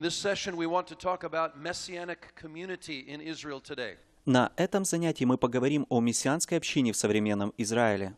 This session, we want to talk about messianic community in Israel today. На этом занятии мы поговорим о мессианской общине в современном Израиле.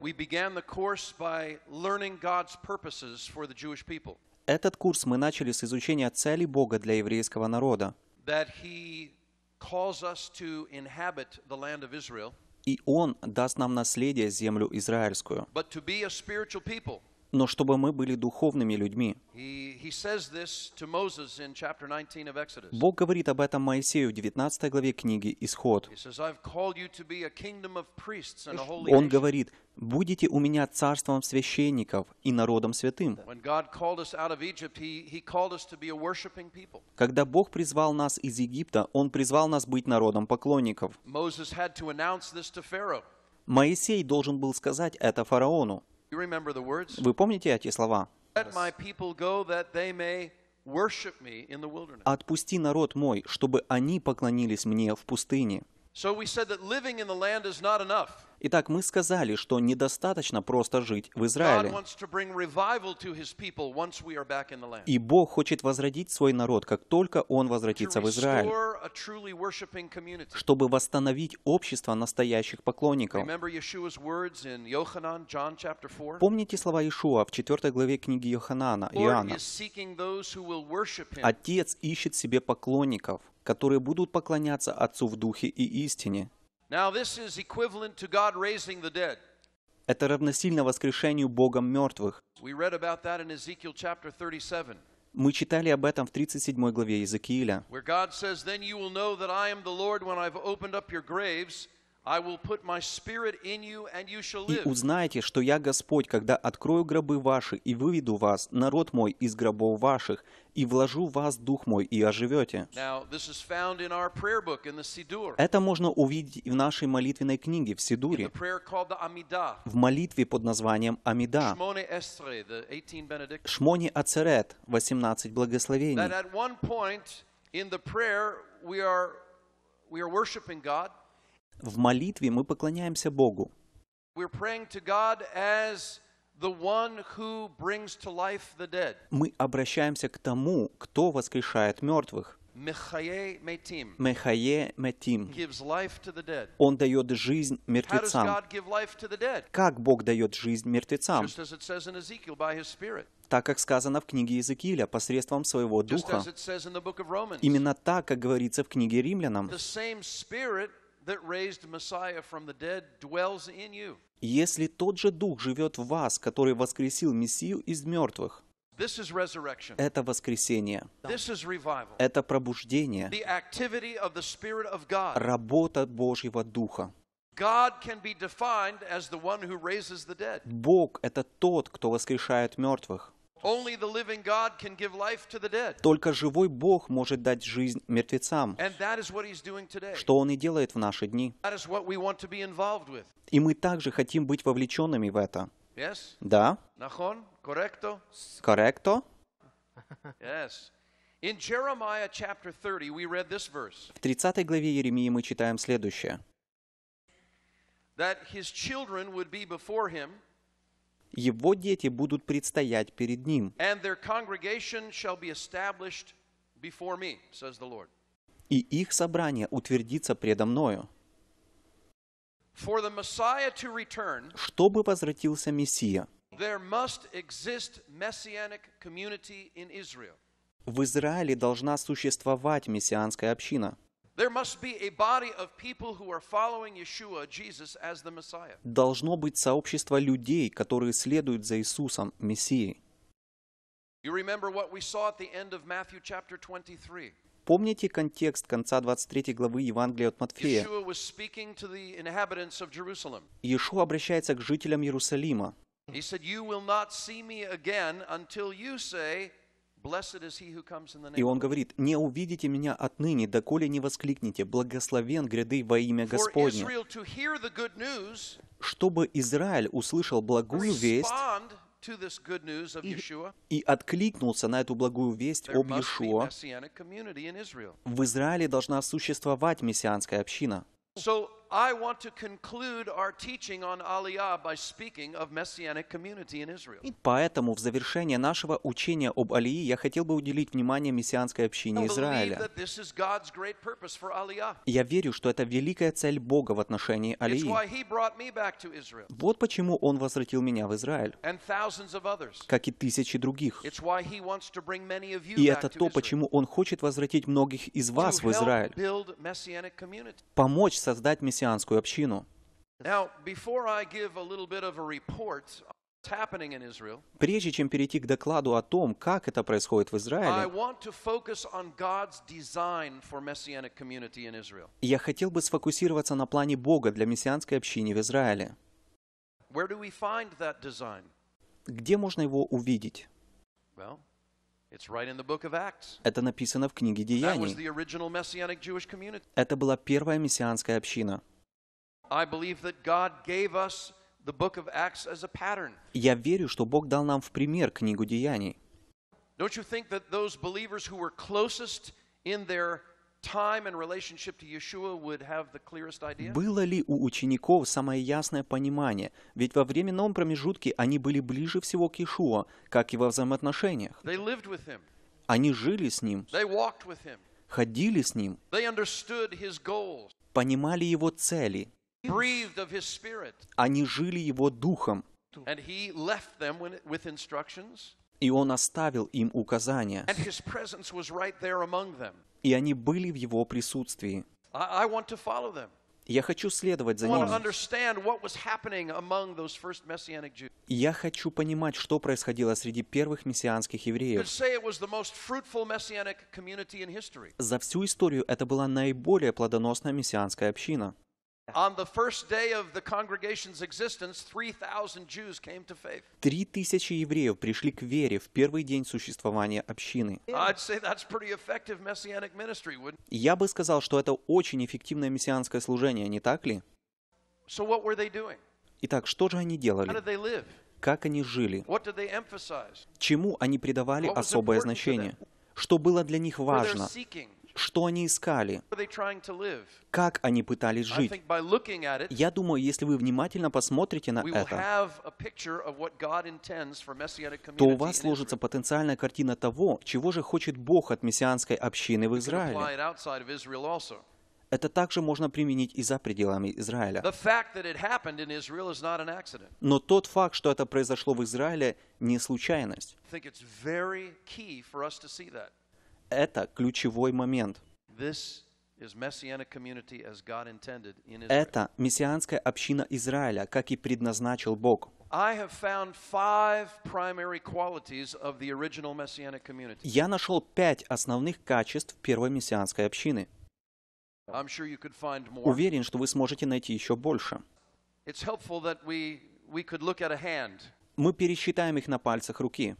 We began the course by learning God's purposes for the Jewish people. Этот курс мы начали с изучения целей Бога для еврейского народа. That He calls us to inhabit the land of Israel, И Он даст нам наследие землю израильскую. but to be a spiritual people. Но чтобы мы были духовными людьми. He, he says this to Moses in chapter 19 of Exodus. Бог говорит об этом Моисею в 19 главе книги «Исход». Он говорит, «Будете у меня царством священников и народом святым». Когда Бог призвал нас из Египта, Он призвал нас быть народом поклонников. Моисей должен был сказать это фараону. Вы помните эти слова? «Отпусти народ мой, чтобы они поклонились мне в пустыне». Итак, мы сказали, что недостаточно просто жить в Израиле. И Бог хочет возродить свой народ, как только Он возвратится в Израиль, чтобы восстановить общество настоящих поклонников. Remember Yeshua's words in Yochanan, John chapter 4? Помните слова Ишуа в 4 главе книги Йоханана, Иоанна? Отец ищет себе поклонников, которые будут поклоняться Отцу в духе и истине. Это равносильно воскрешению Богом мертвых. We read about that in Ezekiel chapter 37, Мы читали об этом в 37 главе Иезекииля, «И узнаете, что я Господь, когда открою гробы ваши и выведу вас, народ мой, из гробов ваших, и вложу в вас дух мой, и оживете». Это можно увидеть в нашей молитвенной книге в Сидуре, в молитве под названием Амида, Shmone Esrei, the 18 benedictions. Шмоне Ацерет, 18 That благословений. В молитве мы поклоняемся Богу. Мы обращаемся к тому, кто воскрешает мертвых. Мехае Метим. Он дает жизнь мертвецам. Как Бог дает жизнь мертвецам? Так, как сказано в книге Иезекииля, посредством своего духа. Именно так, как говорится в книге Римлянам. Если тот же Дух живет в вас, который воскресил Мессию из мертвых, это воскресение, это пробуждение, работа Божьего Духа. Бог — это тот, кто воскрешает мертвых. Only the living God can give life to the dead. Только живой Бог может дать жизнь мертвецам, And that is what he's doing today. что Он и делает в наши дни. That is what we want to be involved with. И мы также хотим быть вовлеченными в это. Yes? Да? Корректо? Yes. In Jeremiah chapter 30, we read this verse В 30 главе Еремии мы читаем следующее. that his children would be before him, «Его дети будут предстоять перед Ним, me, и их собрание утвердится предо Мною, return, чтобы возвратился Мессия. В Израиле должна существовать мессианская община. Должно быть сообщество людей, которые следуют за Иисусом, Мессией. You remember what we saw at the end of Matthew chapter 23. Помните контекст конца 23 главы Евангелия от Матфея? Иешуа обращается к жителям Иерусалима. He said, You will not see me again until you say, И он of the Lord." говорит, «Не увидите меня отныне, доколе не воскликните, благословен гряды во имя Господне». Чтобы Израиль услышал благую весть Yeshua, и откликнулся на эту благую весть об Иешуа, в Израиле должна существовать мессианская община. So I want to conclude our teaching on Aliyah by speaking of messianic community in Israel. Поэтому в завершение нашего учения об Алии я хотел бы уделить внимание мессианской общине Израиля. that this is God's great purpose for Aliyah. Я верю, что это великая цель Бога в отношении Алии. Вот почему Он возвратил меня в Израиль, and thousands of others. как и тысячи других. И это то, почему Он хочет возвратить многих из вас в Израиль, build messianic community. помочь создать мессианскую общину. In Israel, Прежде чем перейти к докладу о том, как это происходит в Израиле, я хотел бы сфокусироваться на плане Бога для мессианской общины в Израиле. Где можно его увидеть? Это написано в книге Деяний. Это была первая мессианская община. Я верю, что Бог дал нам в пример книгу Деяний. Don't you think that those believers who were closest in their time and relationship to Yeshua would have the clearest idea? Было ли у учеников самое ясное понимание? Ведь во временном промежутке они были ближе всего к Иешуа, как и во взаимоотношениях. They lived with him. Они жили с Ним, They walked with him. ходили с Ним, They understood his goals, понимали Его цели. Они жили Его Духом, и Он оставил им указания, и они были в Его присутствии. Я хочу следовать за ними. Я хочу понимать, что происходило среди первых мессианских евреев. За всю историю это была наиболее плодоносная мессианская община. On the first day of the congregation's existence, 3,000 Jews came to faith. Три тысячи евреев пришли к вере в первый день существования общины. I'd say that's pretty effective Messianic ministry, wouldn't И Я бы сказал, что это очень эффективное мессианское служение, не так ли? So what were they doing? Итак, что же они How делали? did they live? Как они жили? What did they emphasize? Чему они придавали особое значение? Что было для них важно? Что они искали? Как они пытались жить? Я думаю, если вы внимательно посмотрите на это, то у вас сложится потенциальная картина того, чего же хочет Бог от мессианской общины в Израиле. Это также можно применить и за пределами Израиля. Но тот факт, что это произошло в Израиле, не случайность. Это ключевой момент. Это мессианская община Израиля, как и предназначил Бог. Я нашел пять основных качеств первой мессианской общины. Уверен, что вы сможете найти еще больше. Мы пересчитаем их на пальцах руки.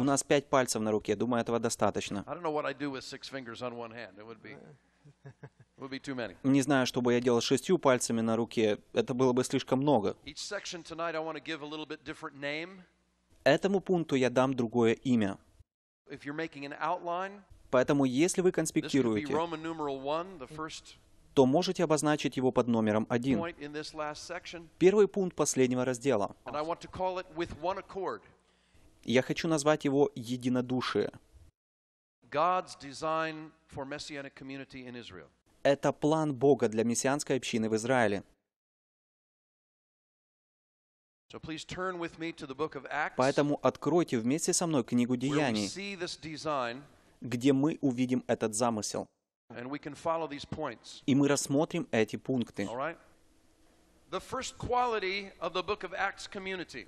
У нас пять пальцев на руке. Думаю, этого достаточно. Не знаю, что бы я делал с шестью пальцами на руке. Это было бы слишком много. Этому пункту я дам другое имя. Поэтому, если вы конспектируете, То можете обозначить его под номером один. point in this last section. Первый пункт последнего раздела. Я хочу назвать его «Единодушие». Это план Бога для мессианской общины в Израиле. Поэтому откройте вместе со мной книгу Деяний, где мы увидим этот замысел. И мы рассмотрим эти пункты.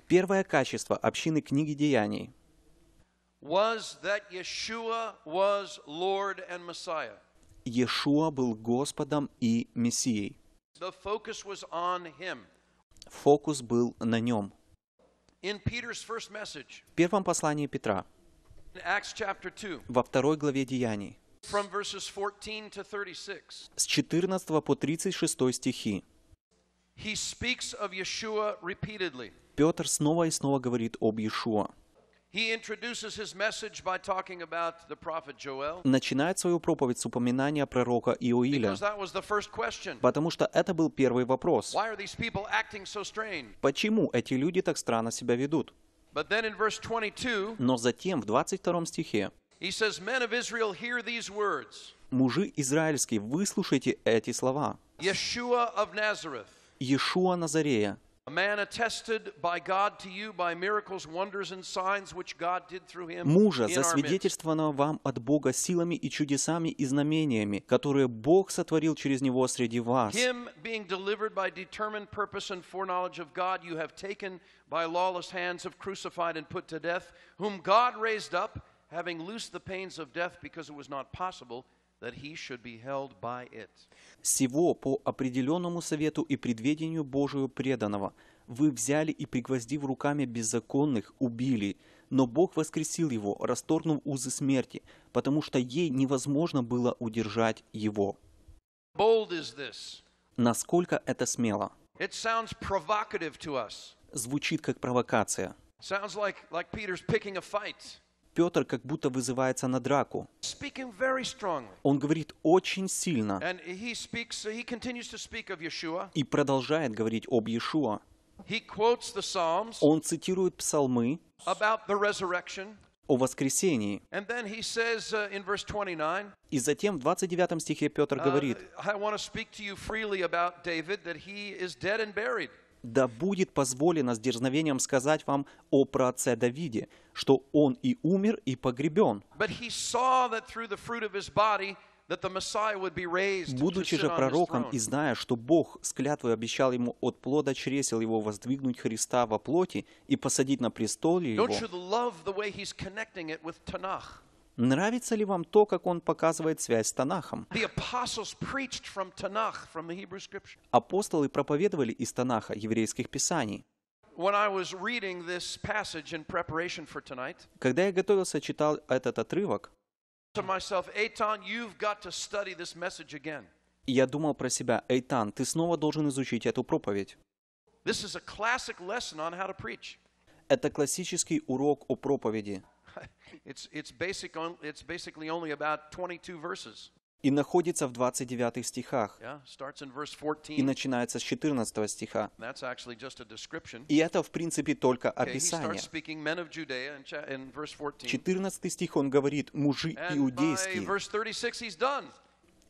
Первое качество общины книги Деяний Иешуа был Господом и Мессией. Фокус был на нем. В первом послании Петра, in Acts chapter 2, во второй главе Деяний, from verses 14 to 36, с 14 по 36 стихи. Петр снова и снова говорит об Иешуа. начинает свою проповедь с упоминания пророка Иоиля, потому что это был первый вопрос. Почему эти люди так странно себя ведут? But then in verse 22, Но затем в 22 стихе he says, Men of Israel, hear these words «Мужи израильские, выслушайте эти слова. Yeshua of Nazareth, Иешуа Назарея, a man attested by God to you by miracles, wonders, and signs which God did through him мужа, засвидетельствованного вам от Бога силами и чудесами и знамениями, которые Бог сотворил через него среди вас. Him having loosed the pains of death, because it was not possible that he should be held by it. Сего по определенному совету и предведению Божию преданного вы взяли и, пригвоздив руками беззаконных, убили, но Бог воскресил его, расторгнув узы смерти, потому что ей невозможно было удержать его. Bold is this. Насколько это смело? It sounds provocative to us. Звучит как провокация. Sounds like, like Петр как будто вызывается на драку. Он говорит очень сильно и продолжает говорить об Иешуа. Он цитирует псалмы о воскресении. And then he says uh, in verse 29, И затем в 29 стихе Петр uh, говорит, «Да будет позволено с дерзновением сказать вам о праотце Давиде, что он и умер, и погребен, будучи же пророком и зная, что Бог с клятвой обещал ему от плода чресел его воздвигнуть Христа во плоти и посадить на престоле его, Нравится ли вам то, как он показывает связь с Танахом? Апостолы проповедовали из Танаха, еврейских писаний. Когда я готовился, читал этот отрывок, я думал про себя, «Эйтан, ты снова должен изучить эту проповедь». Это классический урок о проповеди. It's, it's, basic on, it's basically only about 22 verses. И находится в 29 стихах. Yeah, starts in verse И 14. начинается с 14 стиха. И это, в принципе, только описание. starts speaking men of Judea in, cha- in verse 14. 14 стих он говорит «мужи иудейские».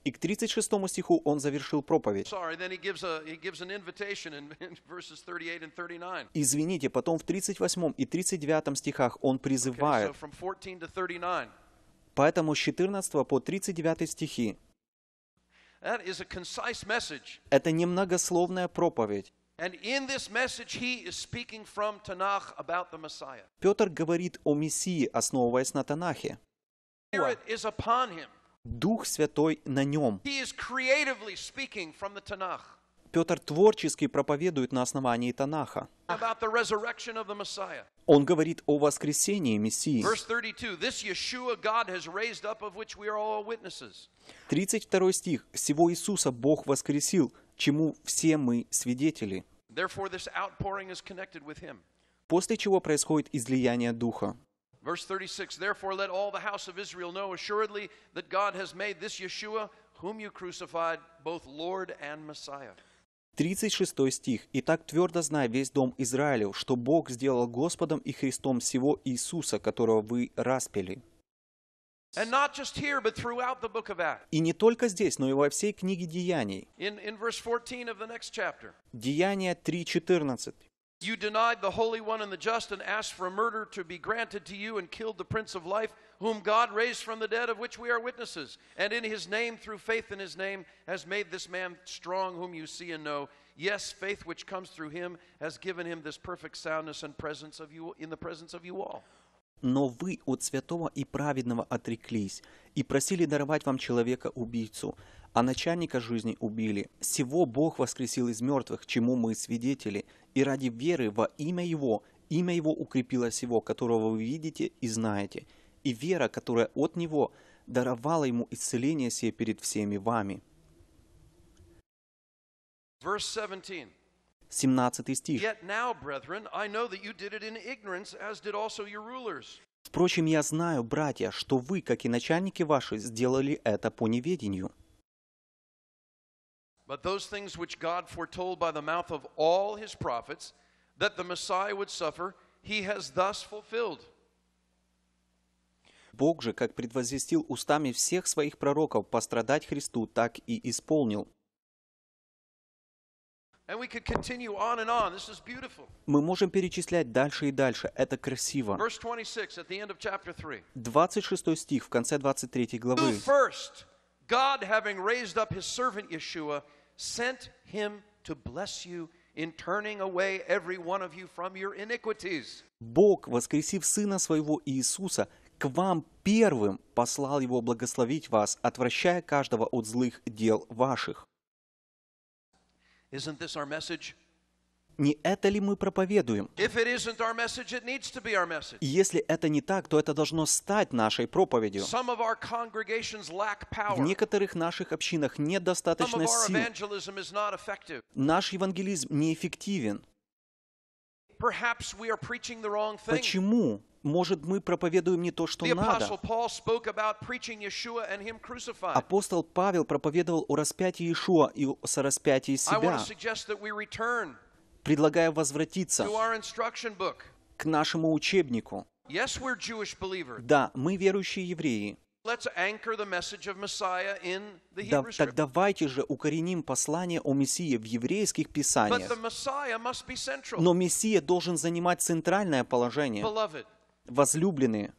И к 36 стиху он завершил проповедь. Sorry, then he gives, a, he gives an invitation in, in verses 38 and 39. Извините, потом в 38 и 39 стихах он призывает. from 14 to 39. Поэтому с 14 по 39 стихи это немногословная проповедь. Петр говорит о Мессии, основываясь на Танахе. Дух Святой на нем. Петр творчески проповедует на основании Танаха. Он говорит о воскресении Мессии. Verse 32 This Yeshua God has raised up, of which we are all witnesses. 32 стих. «Сего Иисуса Бог воскресил, чему все мы свидетели». После чего происходит излияние Духа. Verse 36 Therefore, let all the house of Israel know assuredly that God has made this Yeshua, whom you crucified, both Lord and Messiah. 36 стих. «Итак твердо знай весь дом Израилев, что Бог сделал Господом и Христом всего Иисуса, которого вы распяли». And not just here, but throughout the book of Acts. И не только здесь, но и во всей книге Деяний. In, in verse 14 of the next chapter, Деяния 3.14. you denied the Holy One and the Just and asked for murder to be granted to you and killed the Prince of Life, whom God raised from the dead, of which we are witnesses. And in his name, through faith in his name, has made this man strong, whom you see and know. Yes, faith which comes through him has given him this perfect soundness and presence of you in the presence of you all. Но вы от святого и праведного отреклись и просили даровать вам человека-убийцу, а начальника жизни убили. Сего Бог воскресил из мертвых, чему мы свидетели, и ради веры во имя Его, имя Его укрепило сего, которого вы видите и знаете, и вера, которая от Него, даровала Ему исцеление сие перед всеми вами. Verse 17 17 стих. Впрочем, я знаю, братья, что вы, как и начальники ваши, сделали это по неведению. But those things which God foretold by the mouth of all his prophets, that the Messiah would suffer, he has thus fulfilled. Бог же, как предвозвестил устами всех своих пророков пострадать Христу, так и исполнил. And we could continue on and on. This is beautiful. Мы можем перечислять дальше и дальше. Это красиво. Verse 26 at the end of chapter 3. 26 стих в конце 23 Who главы. first, God having raised up his servant Yeshua, sent him to bless you in turning away every one of you from your iniquities. Бог, воскресив Сына Своего Иисуса, к вам первым послал Его благословить вас, отвращая каждого от злых дел ваших. Isn't this our message? Не это ли мы проповедуем? Message, если это не так, то это должно стать нашей проповедью. В некоторых наших общинах нет Some достаточно of our сил. Наш евангелизм неэффективен. Почему? Может, мы проповедуем не то, что надо? Апостол Павел проповедовал о распятии Иешуа и о сораспятии себя, предлагая возвратиться к нашему учебнику. Да, мы верующие евреи. Да, так давайте же укореним послание о Мессии в еврейских писаниях. Но Мессия должен занимать центральное положение. Возлюбленные,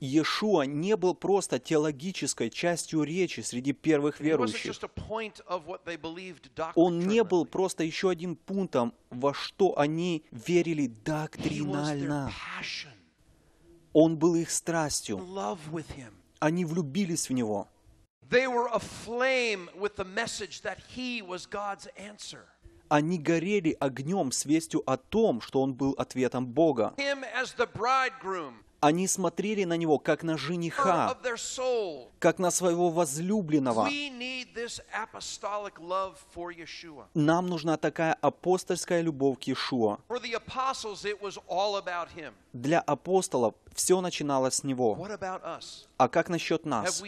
Иешуа не был просто теологической частью речи среди первых верующих. Он не был просто еще одним пунктом, во что они верили доктринально. Он был их страстью. Они влюбились в Него. Они горели огнем с вестью о том, что Он был ответом Бога. Они смотрели на Него как на жениха, как на своего возлюбленного. Нам нужна такая апостольская любовь к Иешуа. Для апостолов все начиналось с Него. А как насчет нас?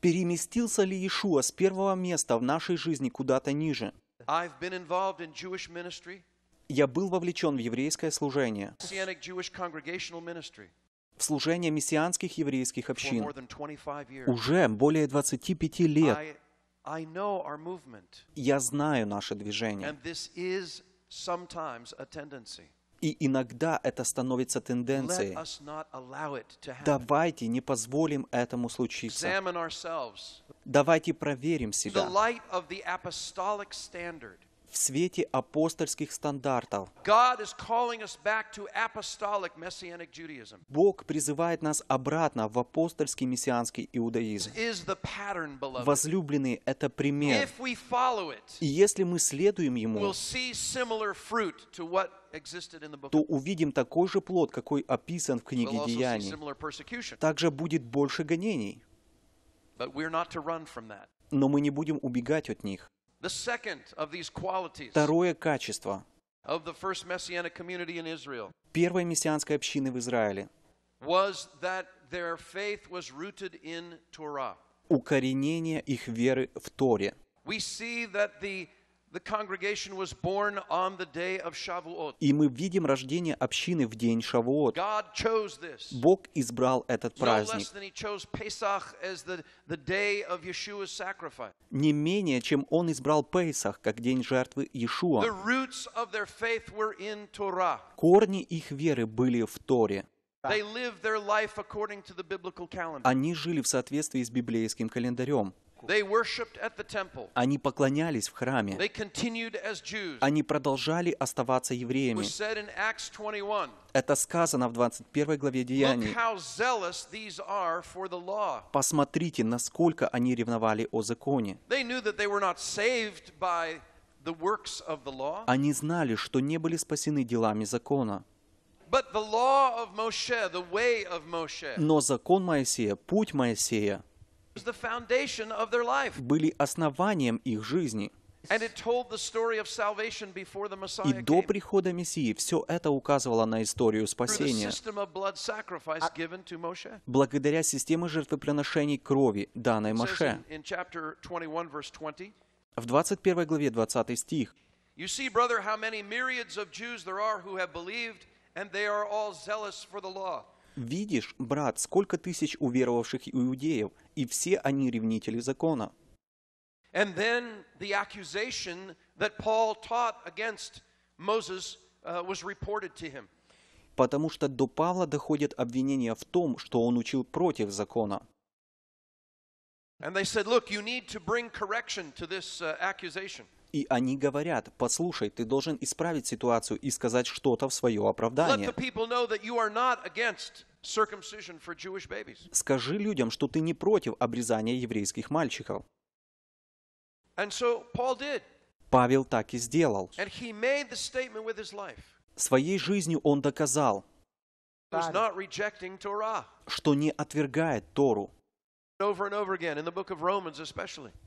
Переместился ли Иешуа с первого места в нашей жизни куда-то ниже? I've been involved in Jewish ministry, Я был вовлечен в еврейское служение, в служение мессианских еврейских общин. more than 25 years. Уже более 25 лет я знаю наше движение. И иногда это становится тенденцией. Давайте не позволим этому случиться. Давайте проверим себя в свете апостольских стандартов. Бог призывает нас обратно в апостольский мессианский иудаизм. Возлюбленные – это пример. И если мы следуем ему, то увидим такой же плод, какой описан в книге Деяний. Также будет больше гонений, но мы не будем убегать от них. The second of these qualities Второе качество of the first messianic community in Israel первой мессианской общины в Израиле was that their faith was rooted in Torah. – укоренение их веры в Торе. We see that the, И мы видим рождение общины в день Шавуот. Бог избрал этот праздник не менее, чем Он избрал Пейсах, как день жертвы Иешуа. Корни их веры были в Торе. Они жили в соответствии с библейским календарем. Они поклонялись в храме. Они продолжали оставаться евреями. was said in Acts 21. Это сказано в 21 главе Деяний. Посмотрите, насколько они ревновали о законе. Они знали, что не были спасены делами закона, Но закон Моисея, путь Моисея были основанием их жизни. И до прихода Мессии все это указывало на историю спасения. Благодаря системе жертвоприношений крови, данной Моше. in, in chapter 21, verse 20, В 21 главе 20 стих. You see, brother, how many myriads of Jews there are who have believed, and they are all zealous for the law. «Видишь, брат, сколько тысяч уверовавших иудеев, и все они ревнители закона». And then the accusation that Paul taught against Moses uh, was reported to him. Потому что до Павла доходит обвинение в том, что он учил против закона. And they said, Look, you need to bring correction to this uh, accusation. И они говорят, послушай, ты должен исправить ситуацию и сказать что-то в свое оправдание. Скажи людям, что ты не против обрезания еврейских мальчиков. Павел так и сделал. Своей жизнью он доказал, что не отвергает Тору.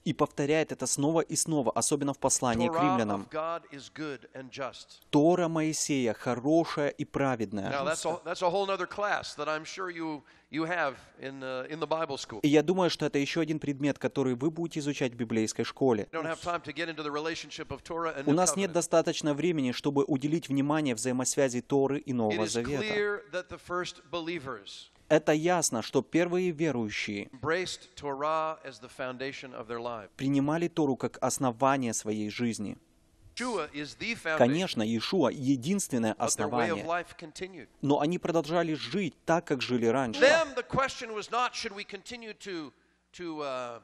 И повторяет это снова и снова, особенно в послании к римлянам. of God is good and just. Тора Моисея хорошая и праведная. Now that's a, that's a whole other class that I'm sure you you have in in the Bible school. И я думаю, что это еще один предмет, который вы будете изучать в библейской школе. У нас нет достаточно времени, чтобы уделить внимание взаимосвязи Торы и Нового Завета. Это ясно, что первые верующие принимали Тору как основание своей жизни. Конечно, Иешуа — единственное основание, но они продолжали жить так, как жили раньше. Uh.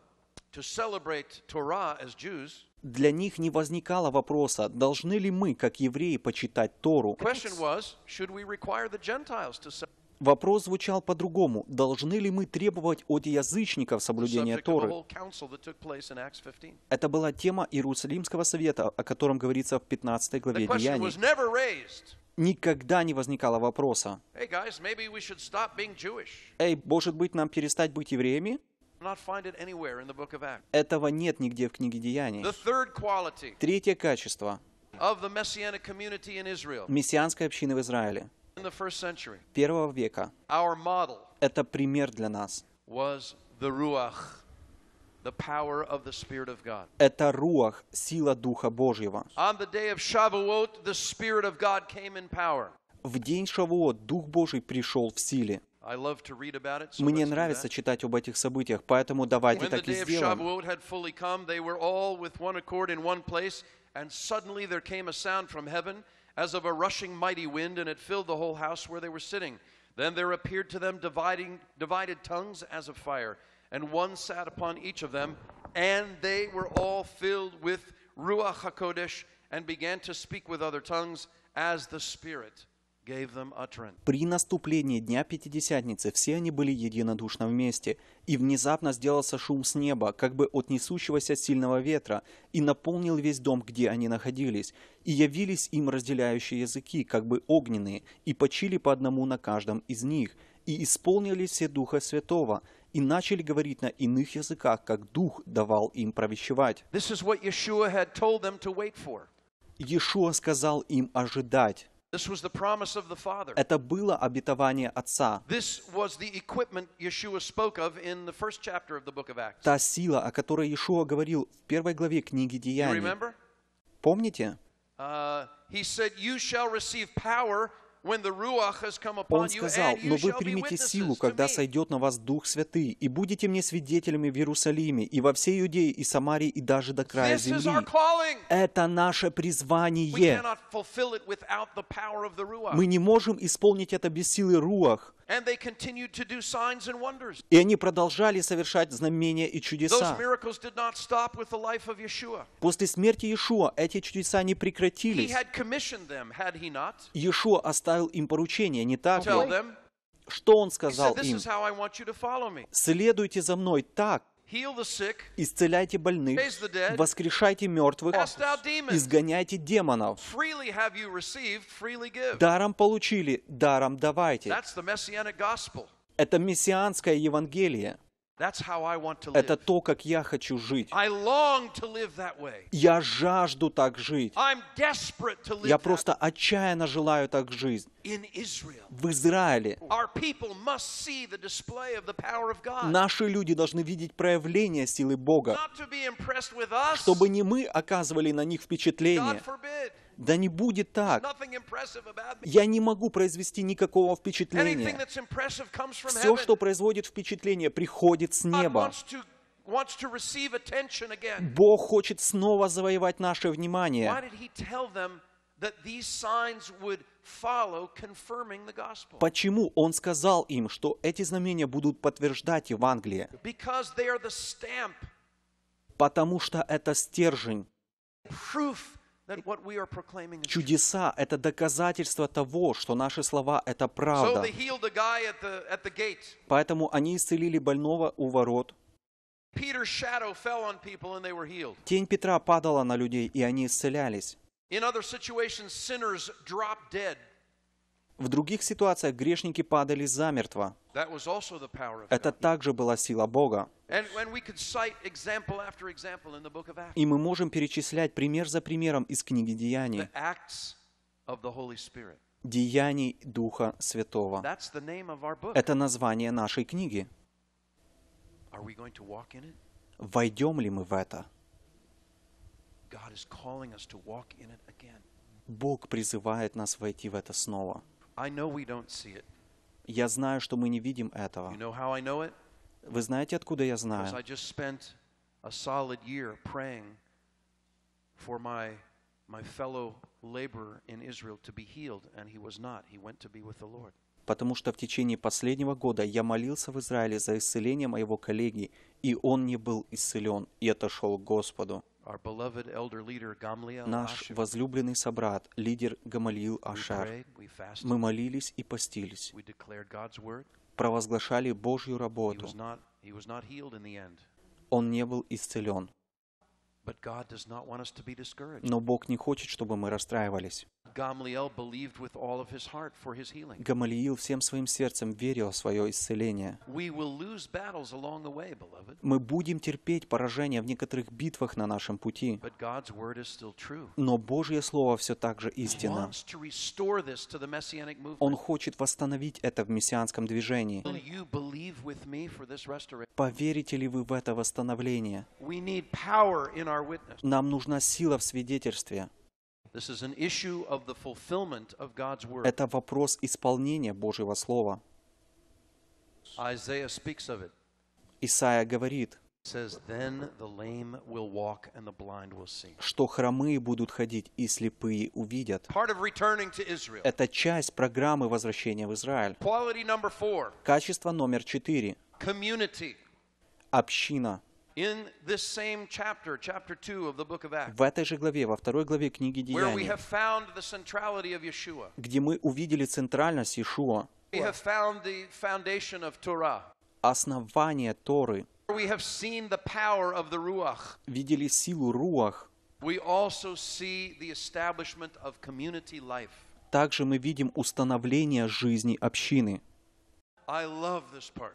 Для них не возникало вопроса, должны ли мы, как евреи, почитать Тору. Вопрос звучал по-другому. Должны ли мы требовать от язычников соблюдения Торы? whole council that took place in Acts 15. Это была тема Иерусалимского совета, о котором говорится в 15 The главе Деяний. Никогда не возникало вопроса. «Эй, может быть, нам перестать быть евреями?» Этого нет нигде в книге Деяний. Третье качество мессианской общины в Израиле in the first century, первого века our model – это пример для нас. was the Ruach, the power of the Spirit of God. Это руах, сила Духа Божьего. On the day of Shavuot, the Spirit of God came in power. В день Шавуот Дух Божий пришел в силе. I love to read about it. So Мне нравится читать об этих событиях, поэтому давайте так и сделаем. As of a rushing mighty wind, and it filled the whole house where they were sitting. Then there appeared to them dividing, divided tongues as of fire, and one sat upon each of them, and they were all filled with Ruach HaKodesh, and began to speak with other tongues as the Spirit. При наступлении Дня Пятидесятницы все они были единодушно вместе, и внезапно сделался шум с неба, как бы от несущегося сильного ветра, и наполнил весь дом, где они находились, и явились им разделяющие языки, как бы огненные, и почили по одному на каждом из них, и исполнили все Духа Святого, и начали говорить на иных языках, как Дух давал им провещевать. Иешуа сказал им ожидать. This was the promise of the Father. Это было обетование Отца. This was the equipment Yeshua spoke of in the first chapter of the book of Acts. Та сила, о которой Иешуа говорил в первой главе книги You Деяний. remember? Помните? Uh, he said, You shall receive power Он сказал, но вы примете силу, когда сойдет на вас Дух Святый, и будете мне свидетелями в Иерусалиме, и во всей Иудее, и Самарии, и даже до края земли. Это наше призвание. Мы не можем исполнить это без силы Руах. And they continued to do signs and wonders. И они продолжали совершать знамения и Those чудеса. miracles did not stop with the life of Yeshua. После смерти Иешуа эти чудеса не He прекратились. had commissioned them, had he not? Иешуа оставил им поручение, не так Tell ли? Что он сказал им? Следуйте за мной так, исцеляйте больных, воскрешайте мертвых, изгоняйте демонов. Даром получили, даром давайте. Это мессианское Евангелие. Это то, как я хочу жить. Я жажду так жить. Я просто отчаянно желаю так жить. В Израиле. Наши люди должны видеть проявление силы Бога, чтобы не мы оказывали на них впечатление. Да не будет так. Я не могу произвести никакого впечатления. Все, что производит впечатление, приходит с неба. Бог хочет снова завоевать наше внимание. Почему Он сказал им, что эти знамения будут подтверждать Евангелие? Потому что это стержень. Чудеса — это доказательство того, что наши слова — это правда. Поэтому они исцелили больного у ворот. Тень Петра падала на людей, и они исцелялись. In other situations, sinners dropped dead. В других ситуациях грешники падали замертво. Это также была сила Бога. И мы можем перечислять пример за примером из книги Деяний. Деяний Духа Святого. Это название нашей книги. Войдем ли мы в это? Бог призывает нас войти в это снова. Я знаю, что мы не видим этого. Вы знаете, откуда я знаю? Потому что в течение последнего года я молился в Израиле за исцеление моего коллеги, и он не был исцелен, и отошел к Господу. Наш возлюбленный собрат, лидер Гамалиил Ашар. Мы молились и постились, провозглашали Божью работу. Он не был исцелен. Но Бог не хочет, чтобы мы расстраивались. Гамалиил всем своим сердцем верил в свое исцеление. We will lose battles along the way, beloved, Мы будем терпеть поражения в некоторых битвах на нашем пути. Но Божье Слово все так же истинно. Он хочет восстановить это в мессианском движении. Поверите ли вы в это восстановление? Нам нужна сила в свидетельстве. Это вопрос исполнения Божьего Слова. Исаия говорит, что хромые будут ходить и слепые увидят. Это часть программы возвращения в Израиль. Качество номер четыре. Община. In this same chapter, chapter 2 of the book of Acts, В этой же главе, во второй главе книги where we Деяний, have found the centrality of Yeshua, где мы увидели центральность Иешуа, we have found the foundation of Torah, основание Торы, where we have seen the power of the Ruach. видели силу Руах, We also see the establishment of community life. также мы видим установление жизни общины. I love this part.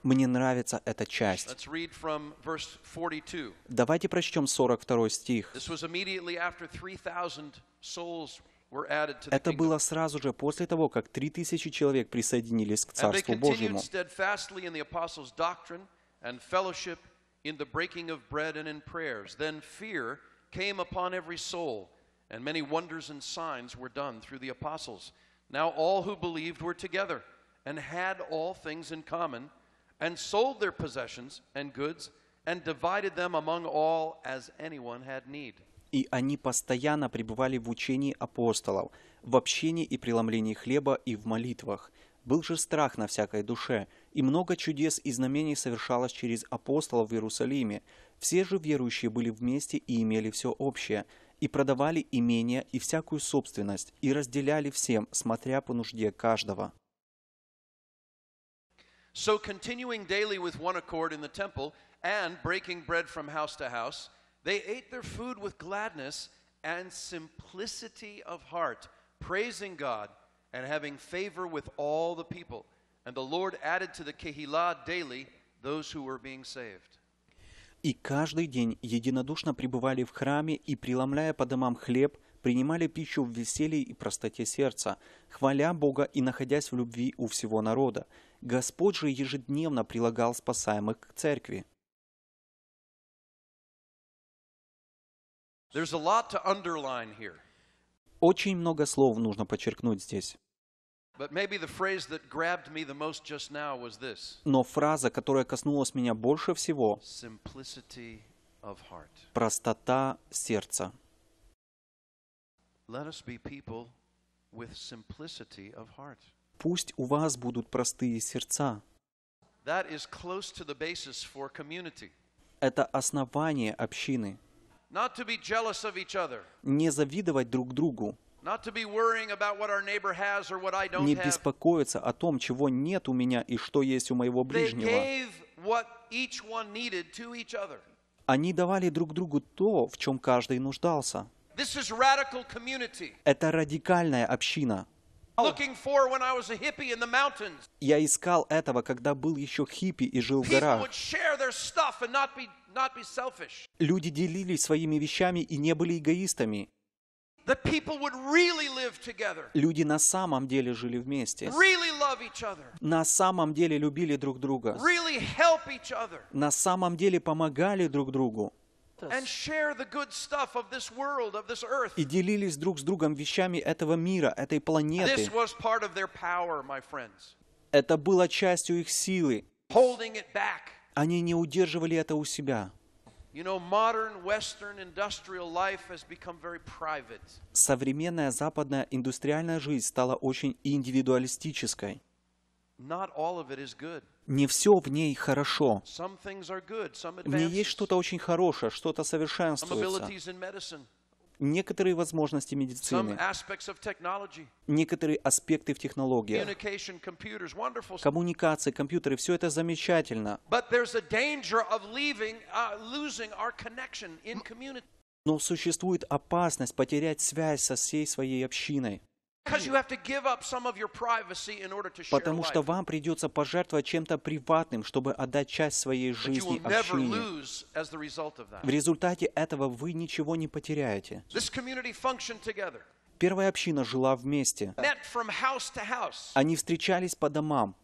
Мне нравится эта часть. Let's read from verse 42. Давайте прочтем 42 стих. This was immediately after 3,000 souls were added to the Это было сразу же после того, как 3000 человек присоединились к Царству Божьему. steadfastly in the apostles' doctrine and fellowship, in the breaking of bread and in prayers. Then fear came upon every soul, and many wonders and signs were done through the apostles. Now all who believed were together and had all things in common, and sold their possessions and goods, and divided them among all as anyone had need. И они постоянно пребывали в учении апостолов, в общении и преломлении хлеба и в молитвах. Был же страх на всякой душе, и много чудес и знамений совершалось через апостолов в Иерусалиме. Все же верующие были вместе и имели все общее, и продавали имения и всякую собственность, и разделяли всем, смотря по нужде каждого. So, continuing daily with one accord in the temple and breaking bread from house to house, they ate their food with gladness and simplicity of heart, praising God and having favor with all the people. And the Lord added to the Kehillah daily those who were being saved. И каждый день единодушно пребывали в храме и, преломляя по домам хлеб, принимали пищу в веселье и простоте сердца, хваля Бога и находясь в любви у всего народа. Господь же ежедневно прилагал спасаемых к церкви. There's a lot to underline here, Очень много слов нужно подчеркнуть здесь. Но фраза, которая коснулась меня больше всего простота сердца. Let us be people with simplicity of heart. Пусть у вас будут простые сердца. Это основание общины. Не завидовать друг другу, не беспокоиться о том, чего нет у меня и что есть у моего ближнего. Они давали друг другу то, в чем каждый нуждался. Это радикальная община. Я искал этого, когда был еще хиппи и жил в горах. Люди делились своими вещами и не были эгоистами. Люди на самом деле жили вместе. На самом деле любили друг друга. На самом деле помогали друг другу. И делились друг с другом вещами этого мира, этой планеты. Это было частью их силы. Они не удерживали это у себя. You know, modern Western industrial life has become very private. Современная западная индустриальная жизнь стала очень индивидуалистической. Не все в ней хорошо. В ней есть что-то очень хорошее, что-то совершенствуется. Некоторые возможности медицины, некоторые аспекты в технологиях, коммуникации, компьютеры, все это замечательно. Uh. Но существует опасность потерять связь со всей своей общиной, Потому что вам придется пожертвовать чем-то приватным, чтобы отдать часть своей жизни общине. В результате этого вы ничего не потеряете. Первая община жила вместе. Они встречались по домам,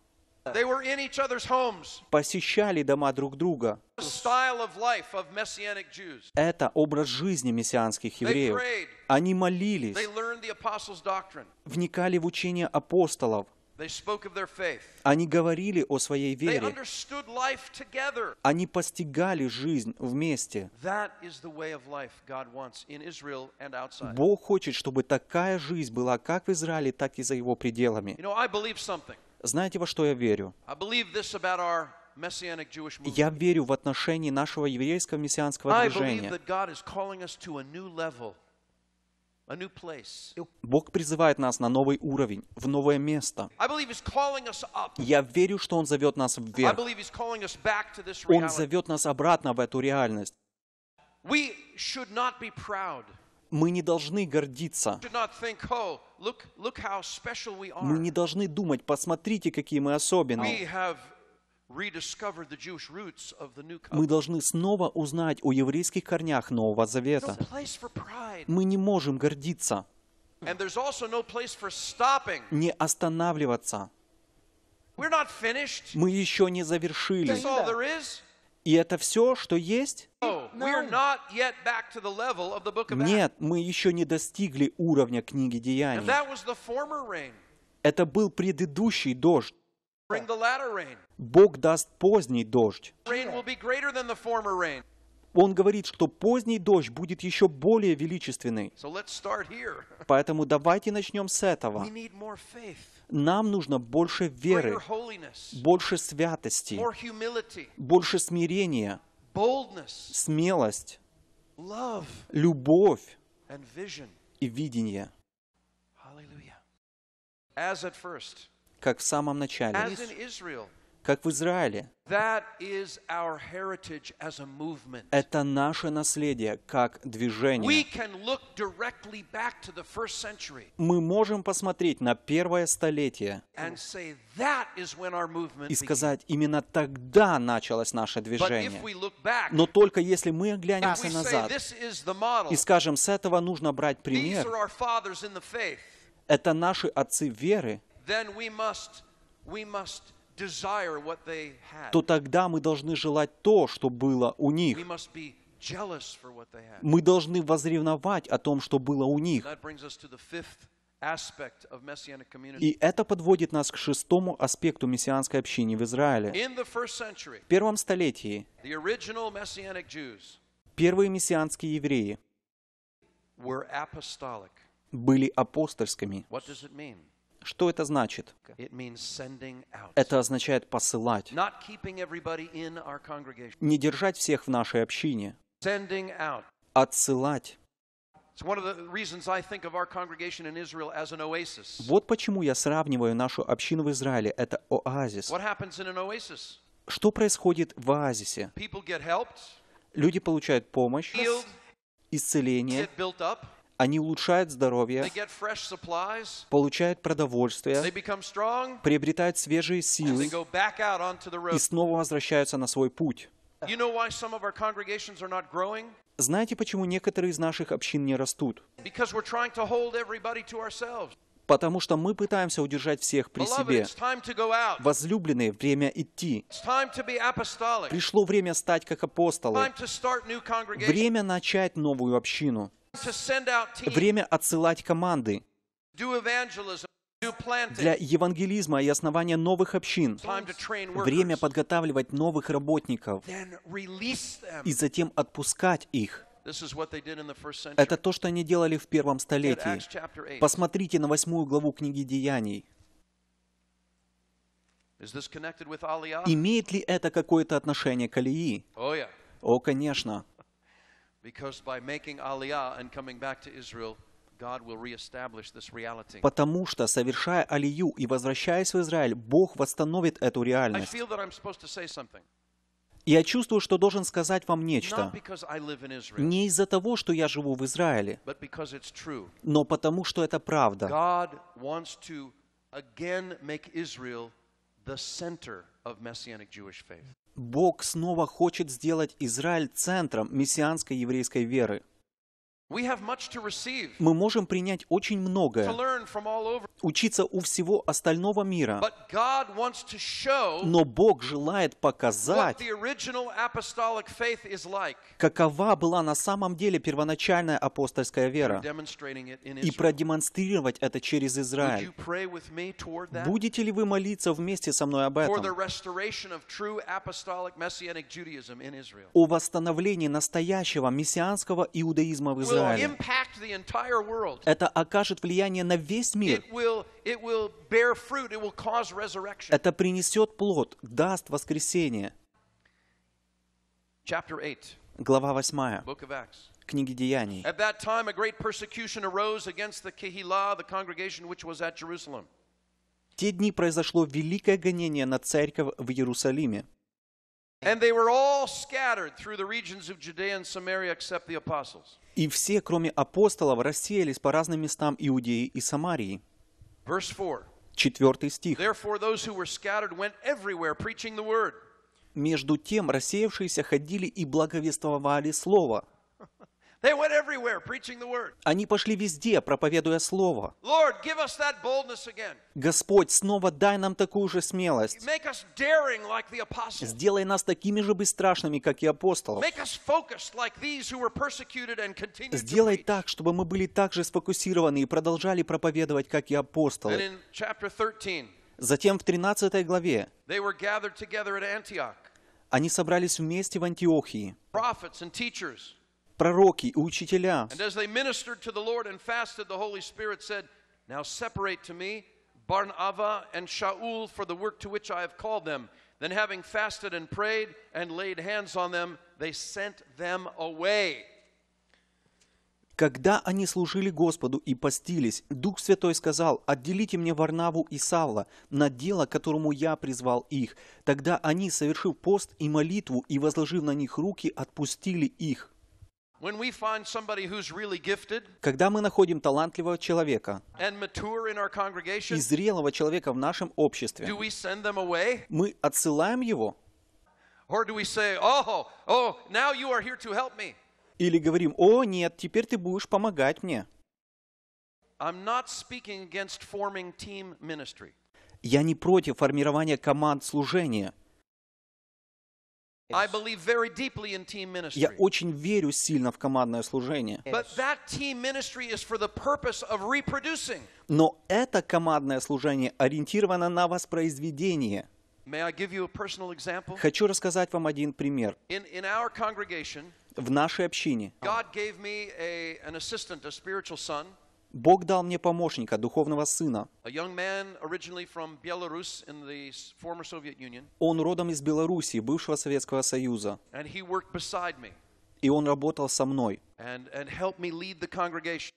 Посещали дома друг друга. Это образ жизни мессианских евреев. Они молились, вникали в учение апостолов. Они говорили о своей вере. Они постигали жизнь вместе. Бог хочет, чтобы такая жизнь была как в Израиле, так и за его пределами. Знаете, во что я верю? Я верю в отношении нашего еврейского мессианского движения. Бог призывает нас на новый уровень, в новое место. Я верю, что Он зовет нас вверх. Он зовет нас обратно в эту реальность. Мы не должны гордиться. Oh, Мы не должны думать, посмотрите, какие мы особенные. Мы должны снова узнать о еврейских корнях Нового Завета. Мы не можем гордиться, не останавливаться. Мы еще не завершили. И это все, что есть? Нет, мы еще не достигли уровня книги Деяний. Это был предыдущий дождь. Бог даст поздний дождь. Он говорит, что поздний дождь будет еще более величественный. Поэтому давайте начнем с этого. Нам нужно больше веры, больше святости, больше смирения, смелость, любовь и видение, как в самом начале. Как в Израиле. Это наше наследие, как движение. Мы можем посмотреть на первое столетие и сказать, именно тогда началось наше движение. Но только если мы оглянемся назад и скажем, с этого нужно брать пример, это наши отцы веры, то тогда мы должны желать то, что было у них. Мы должны возревновать о том, что было у них. И это подводит нас к шестому аспекту мессианской общины в Израиле. В первом столетии первые мессианские евреи были апостольскими. Что это значит? Это означает посылать. Не держать всех в нашей общине. Отсылать. Вот почему я сравниваю нашу общину в Израиле. Это оазис. Что происходит в оазисе? Люди получают помощь, исцеление, они улучшают здоровье, получают продовольствие, приобретают свежие силы и снова возвращаются на свой путь. Знаете, почему некоторые из наших общин не растут? Потому что мы пытаемся удержать всех при себе. Возлюбленные, время идти. Пришло время стать как апостолы. Время начать новую общину. Время отсылать команды для евангелизма и основания новых общин. Время подготавливать новых работников и затем отпускать их. Это то, что они делали в первом столетии. Acts chapter 8. Посмотрите на восьмую главу книги Деяний. Имеет ли это какое-то отношение к Алии? Oh. О, конечно. Потому что, совершая Алию и возвращаясь в Израиль, Бог восстановит эту I реальность. я чувствую, что должен сказать вам нечто. because I live in Israel, Не из-за того, что я живу в Израиле, but because it's true. но потому что это правда. The center of Messianic Jewish faith. Бог снова хочет сделать Израиль центром мессианской еврейской веры. Мы можем принять очень многое, учиться у всего остального мира, но Бог желает показать, какова была на самом деле первоначальная апостольская вера, и продемонстрировать это через Израиль. Будете ли вы молиться вместе со мной об этом? О восстановлении настоящего мессианского иудаизма в Израиле. World. Это окажет влияние на весь мир. Это принесет плод, даст воскресение. Chapter 8, Глава 8 book of Acts. книги Деяний. At that time, a great persecution arose against the Kehillah, the congregation which was at Jerusalem. В те дни произошло великое гонение на церковь в Иерусалиме. And they were all scattered through the regions of Judea and Samaria except the apostles. И все, кроме апостолов, рассеялись по разным местам Иудеи и Самарии. Verse 4 Четвертый стих. Therefore, those who were scattered went everywhere preaching the word. Между тем рассеявшиеся ходили и благовествовали Слово. Они пошли везде, проповедуя Слово. Господь, снова дай нам такую же смелость. Сделай нас такими же бесстрашными, как и апостолов. Сделай так, чтобы мы были так же сфокусированы и продолжали проповедовать, как и апостолы. in chapter 13, Затем в 13 главе они собрались вместе в Антиохии. Пророки и учителя. Now separate to me Barnabas and Shaul for the work to which I have called them. Then, having fasted and prayed and laid hands on them, they sent them away. Когда они служили Господу и постились, Дух Святой сказал, «Отделите мне Варнаву и Савла на дело, к которому я призвал их». Тогда они, совершив пост и молитву и возложив на них руки, отпустили их. Когда мы находим талантливого человека and mature in our и зрелого человека в нашем обществе, do we send them away? мы отсылаем его oh, oh, или говорим, «О, нет, теперь ты будешь помогать мне». I'm not speaking against forming team ministry. Я не против формирования команд служения. Я очень верю сильно в командное служение. But that team ministry is for the purpose of reproducing. Но это командное служение ориентировано на воспроизведение. May I give you a personal example? Хочу рассказать вам один пример. In, in our congregation, В нашей общине Бог дал мне помощника, духовного сына. Он родом из Белоруссии, бывшего Советского Союза. И он работал со мной,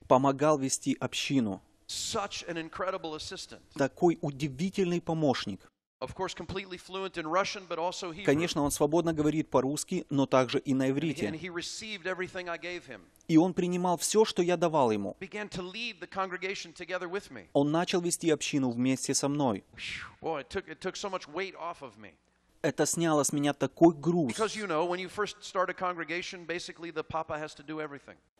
помогал вести общину. Такой удивительный помощник. Конечно, он свободно говорит по-русски, но также и на иврите. И он принимал все, что я давал ему. Он начал вести общину вместе со мной. Это сняло с меня такой груз.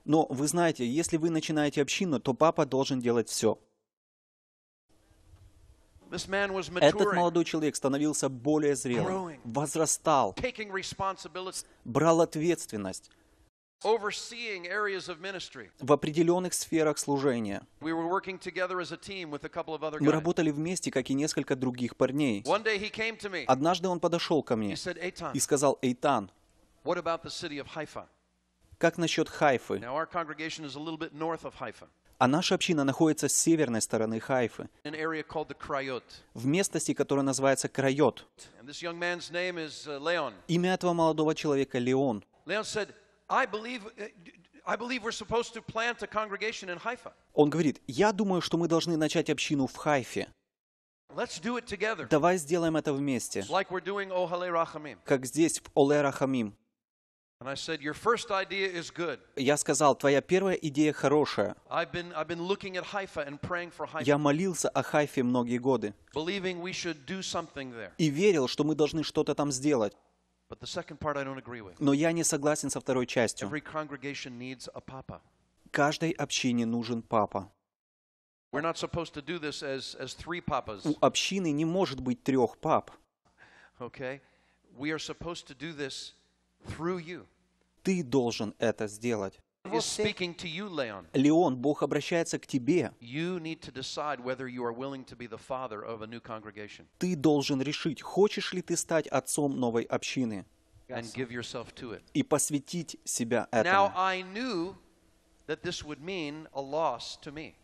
Но вы знаете, если вы начинаете общину, то папа должен делать все. Этот молодой человек становился более зрелым, возрастал, брал ответственность в определенных сферах служения. Мы работали вместе, как и несколько других парней. Однажды он подошел ко мне и сказал, «Эйтан, как насчет Хайфы? А наша община находится с северной стороны Хайфы, в местности, которая называется Крайот. Uh. Имя этого молодого человека Леон. Uh. Он говорит, «Я думаю, что мы должны начать общину в Хайфе. Давай сделаем это вместе, как здесь, в Олера Хамим». Я сказал, твоя первая идея хорошая. I've been, I've been looking at Haifa and praying for Haifa, Я молился о Хайфе многие годы believing we should do something there. и верил, что мы должны что-то там сделать. But the second part I don't agree with. Но я не согласен со второй частью. Every congregation needs a papa. Каждой общине нужен папа. We're not supposed to do this as, as three papas, У общины не может быть трех пап. okay? We are supposed to do this through you. Ты должен это сделать. He's speaking to you, Leon. Леон, Бог обращается к тебе. You need to decide whether you are willing to be the father of a new congregation Ты должен решить, хочешь ли ты стать отцом новой общины и посвятить себя этому.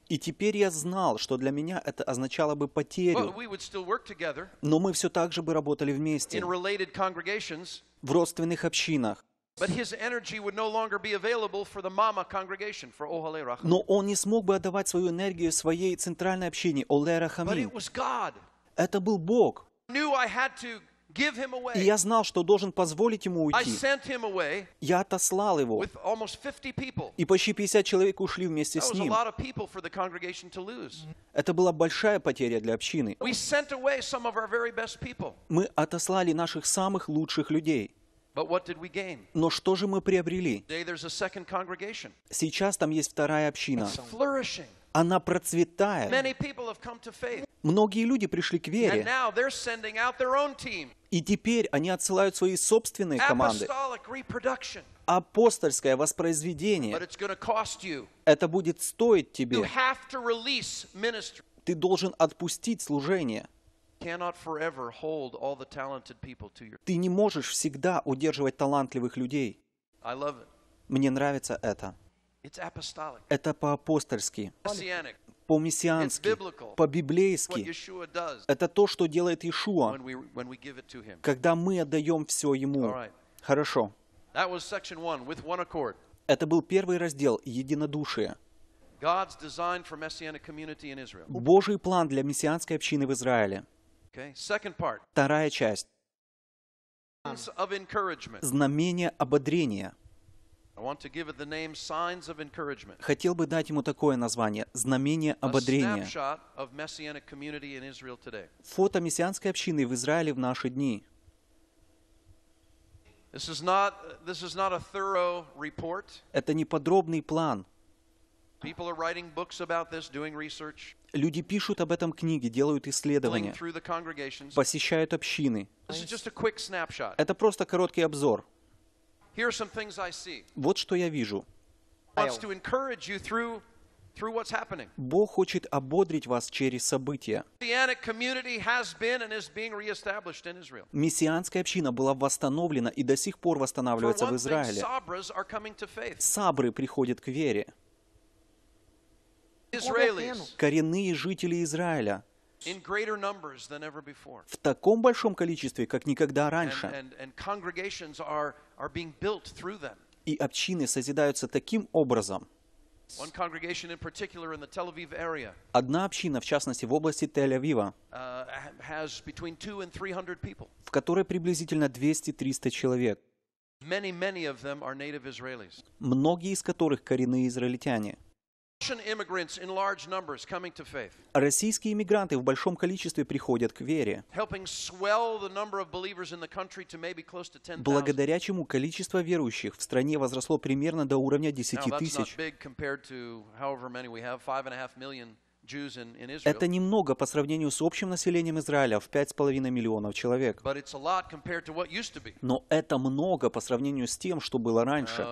И теперь я знал, что для меня это означало бы потерю, we would still work together но мы все так же бы работали вместе, in related congregations, в родственных общинах. Но он не смог бы отдавать свою энергию своей центральной общине, was God. Это был Бог. И я знал, что должен позволить ему уйти. Я отослал его. with almost 50 people. И почти 50 человек ушли вместе с ним. Это была большая потеря для общины. Мы отослали наших самых лучших людей. But what did we gain? Но что же мы приобрели? Сейчас там есть вторая община. Она процветает. Многие люди пришли к вере. И теперь они отсылают свои собственные команды. Апостольское воспроизведение. Это будет стоить тебе. Ты должен отпустить служение. Ты не можешь всегда удерживать талантливых людей. Мне нравится это. Это по-апостольски, по-мессиански, по-библейски. Это то, что делает Иешуа, когда мы отдаем все Ему. Хорошо. Это был первый раздел «Единодушие». Божий план для мессианской общины в Израиле. Вторая часть. Знамение ободрения. Хотел бы дать ему такое название – знамение ободрения. Фото мессианской общины в Израиле в наши дни. Это не подробный план. Люди пишут об этом книги, делают исследования, посещают общины. Это просто короткий обзор. Вот что я вижу. Wants to encourage you through through what's happening. Бог хочет ободрить вас через события. Messianic community has been and is being reestablished in Israel. Мессианская община была восстановлена и до сих пор восстанавливается в Израиле. Sabras are coming to faith. Сабры приходят к вере. Israelis Коренные жители Израиля в таком большом количестве, как никогда раньше. И общины созидаются таким образом. Одна община, в частности в области Тель-Авива, uh, в которой приблизительно 200-300 человек, многие из которых коренные израильтяне. Российские иммигранты в большом количестве приходят к вере, helping swell the number of believers in the country to maybe close to 10,000. благодаря чему количество верующих в стране возросло примерно до уровня Now, 10 that's not тысяч. Это немного по сравнению с общим населением Израиля в 5,5 миллионов человек. Но это много по сравнению с тем, что было раньше.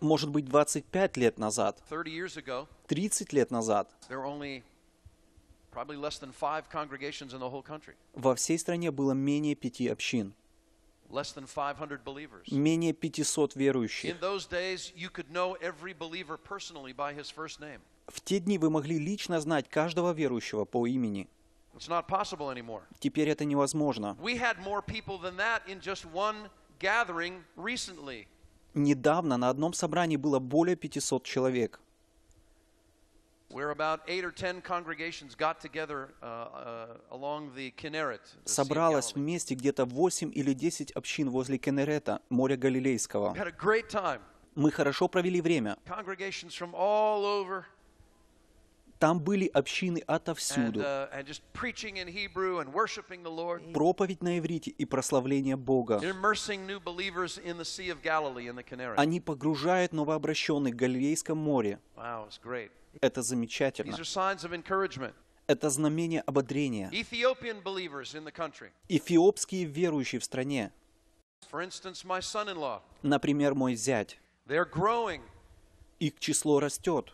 Может быть, 25 лет назад, 30 years ago, 30 лет назад there were only probably less than five congregations in the whole country, во всей стране было менее пяти общин, less than 500 believers. менее 500 In верующих. those days, you could know every believer personally by his first name. В те дни вы могли лично знать каждого верующего по имени. Теперь это невозможно. Недавно на одном собрании было более 500 человек. uh, uh, Собралось вместе где-то 8 или 10 общин возле Кенерета, моря Галилейского. Мы хорошо провели время. Congregations from all over, Там были общины отовсюду. uh, Проповедь на иврите и прославление Бога. Они погружают новообращенных в Галилейском море. Это замечательно. Это знамение ободрения. Эфиопские верующие в стране, например, мой зять, их число растет.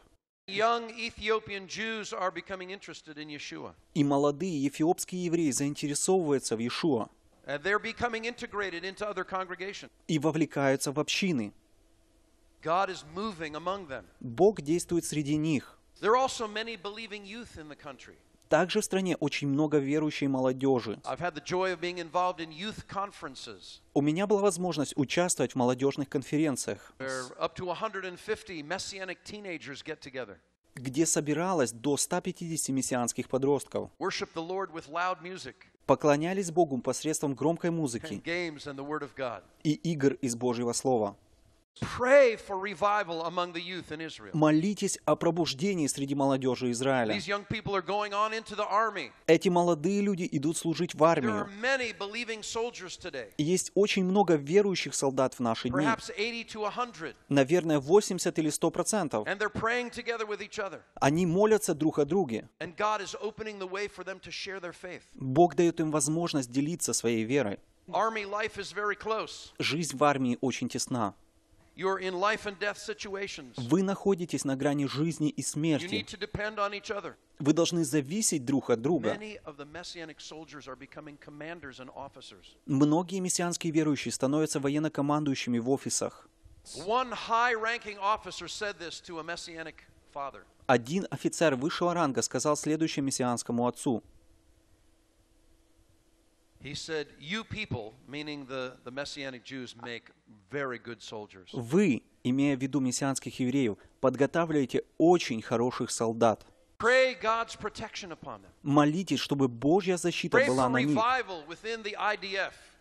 И молодые эфиопские евреи заинтересовываются в Иешуа и вовлекаются в общины. Бог действует среди них. There are also many believing youth in the country. Также в стране очень много верующей молодежи. У меня была возможность участвовать в молодежных конференциях, where up to 150 messianic teenagers get together, где собиралось до 150 мессианских подростков. Поклонялись Богу посредством громкой музыки и игр из Божьего Слова. Молитесь о пробуждении среди молодежи Израиля. These young people are going on into the army. Эти молодые люди идут служить в There are армию. many believing soldiers today, И Есть очень много верующих солдат в наши дни. perhaps 80 to 100, Наверное, 80 или 100 процентов. and they're praying together with each other. Они молятся друг о друге. And God is opening the way for them to share their faith. Бог дает им возможность делиться своей верой. Army life is very close. Жизнь в армии очень тесна. Вы находитесь на грани жизни и You смерти. need to depend on each other. Вы должны зависеть друг от друга. Many of the messianic soldiers are becoming commanders and officers. Многие мессианские верующие становятся военно-командующими в офисах. One high ranking officer said this to a messianic father Один офицер высшего ранга сказал следующее мессианскому отцу. He said, You people, meaning the, the Messianic Jews, make very good soldiers. Вы, имея в виду мессианских евреев, подготавливаете очень хороших солдат. Pray God's protection upon them. Молитесь, чтобы Божья защита была на них.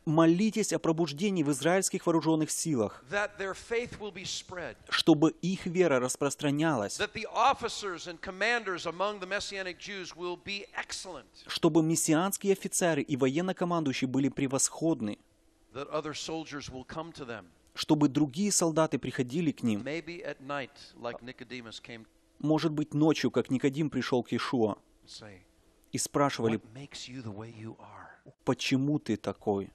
Молитесь о пробуждении в израильских вооруженных силах, чтобы их вера распространялась, чтобы мессианские офицеры и военно-командующие были превосходны, чтобы другие солдаты приходили к ним, может быть, ночью, как Никодим пришел к Иешуа, и спрашивали, почему ты такой?